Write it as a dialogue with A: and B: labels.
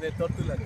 A: de Tortuga.